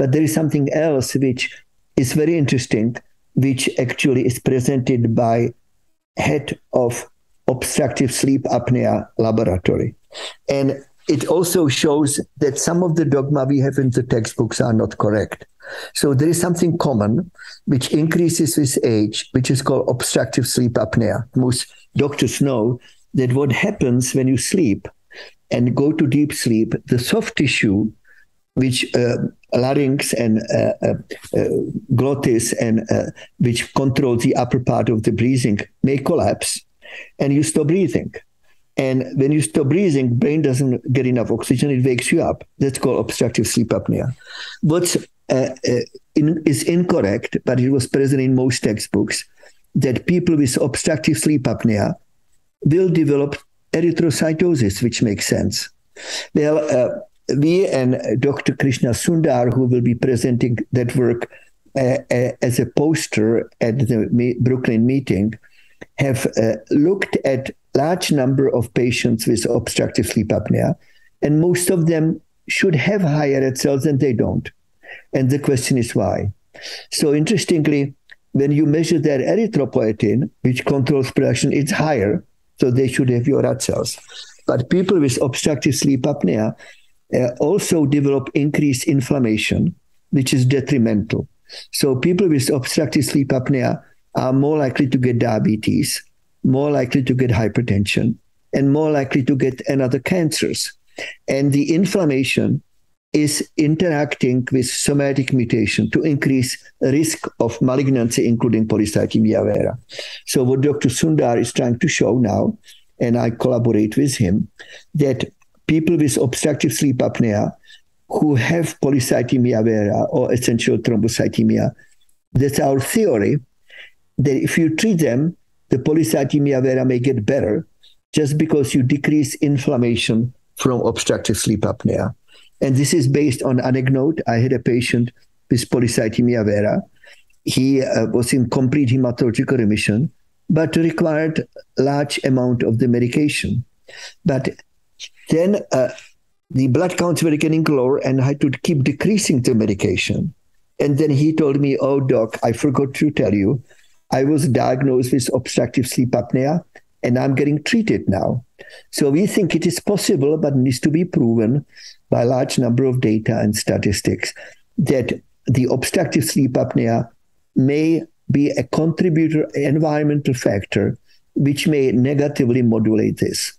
But there is something else which is very interesting, which actually is presented by head of obstructive sleep apnea laboratory. And it also shows that some of the dogma we have in the textbooks are not correct. So there is something common which increases with age, which is called obstructive sleep apnea. Most doctors know that what happens when you sleep and go to deep sleep, the soft tissue, which uh, larynx and uh, uh, uh glottis and which control the upper part of the breathing, may collapse, and you stop breathing. And when you stop breathing, brain doesn't get enough oxygen; it wakes you up. That's called obstructive sleep apnea. What's uh, in, is incorrect, but it was present in most textbooks, that people with obstructive sleep apnea will develop erythrocytosis, which makes sense. Well, uh, we and Dr. Krishna Sundar, who will be presenting that work uh, uh, as a poster at the Brooklyn meeting, have uh, looked at large number of patients with obstructive sleep apnea, and most of them should have higher red cells and they don't. And the question is why. So interestingly, when you measure their erythropoietin, which controls production, it's higher so they should have your red cells. But people with obstructive sleep apnea uh, also develop increased inflammation, which is detrimental. So people with obstructive sleep apnea are more likely to get diabetes, more likely to get hypertension, and more likely to get another cancers. And the inflammation is interacting with somatic mutation to increase risk of malignancy, including polycythemia vera. So what Dr. Sundar is trying to show now, and I collaborate with him, that people with obstructive sleep apnea who have polycythemia vera or essential thrombocythemia, that's our theory, that if you treat them, the polycythemia vera may get better just because you decrease inflammation from obstructive sleep apnea. And this is based on anecdote. I had a patient with polycythemia vera. He uh, was in complete hematological remission, but required large amount of the medication. But then uh, the blood counts were getting lower, and I had to keep decreasing the medication. And then he told me, "Oh, doc, I forgot to tell you, I was diagnosed with obstructive sleep apnea, and I'm getting treated now." So we think it is possible, but needs to be proven by a large number of data and statistics that the obstructive sleep apnea may be a contributor environmental factor which may negatively modulate this.